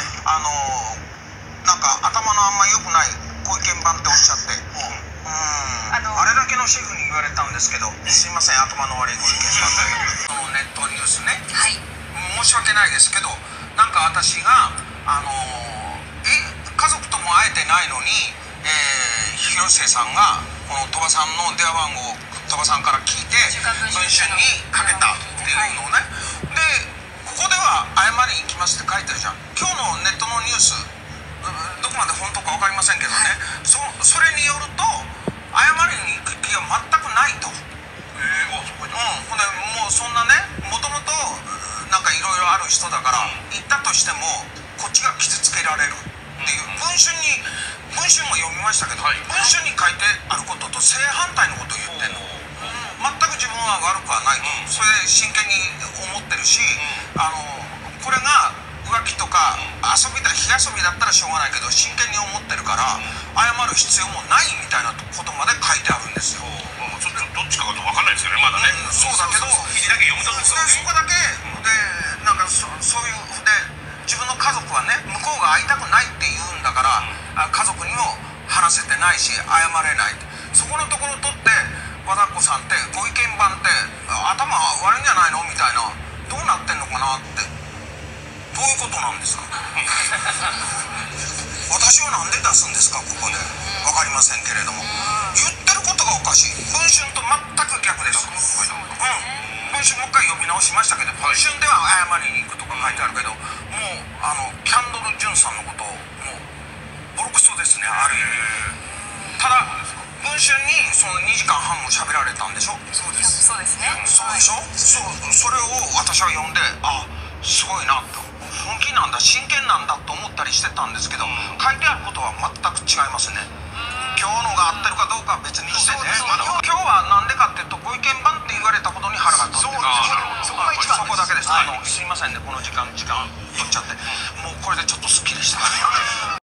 と、あのなんか頭のあんま良くないご意見番っておっしゃって、うん。あのあれだけのシェフに言われたんですけどすいません頭の悪いご意見番でそ のネットニュースね。はい。申し訳ないですけどなんか私があのえ家族とも会えてないのに、えー、広末さんがこの鳥羽さんの電話番号を鳥羽さんから聞いて文文春春にかットのニュースうんどこまで本当か分かりませんけどね、そそれによると謝りに行く気が全くないと。えー、あそこにうん、ほんでもうそんなねもともとなんかいろいろある人だから行ったとしてもこっちが傷つけられるっていう。文春に文春も読みましたけど、はい。文春に書いてあることと正反対のことを言ってんの、うん、全く自分は悪くはないと、うん。それ真剣に思ってるし、あのこれが浮気とか遊びだ火遊びだったらしょうがないけど真剣に思ってるから謝る必要もないみたいなことまで書いてあるんですよ。まあちょっとどっちかが分かんないですよねまだね、うんそうだけど記事だけ読むとでですよそこだけでなんかそそういうで自分の家族はね向こうが会いたくないって言うんだから、あ家族にも話せてないし謝れない。そこのところを取って和田子さんってご意見番ってあ頭悪いんじゃないのみたいなどうなってんのかなってどういうことなんですか？私はなんで出すんですか？ここで分かりませんけれども。言ってることがおかしい。文春と全く逆です。うん文春もう一回読み直しましたけど文春では謝りに行くとか書いてあるけどもうあのキャンドル・ジュンさんのことをもうボロクソですねある意味。ただ文春にその2時間半も喋られたんでしょ？そうです。そうですね。そうでしょ、そうそれを私は読んであすごいなとったんですけど、書いてあることは全く違いますね。今日のが合ってるかどうかは別にしてね。まだ今日はなんでかっていうとご意見番って言われたことに腹が立ってるそうそこが一番そこだけです、はい。あのすいませんね。この時間時間取っちゃって。もうこれでちょっとすっきりした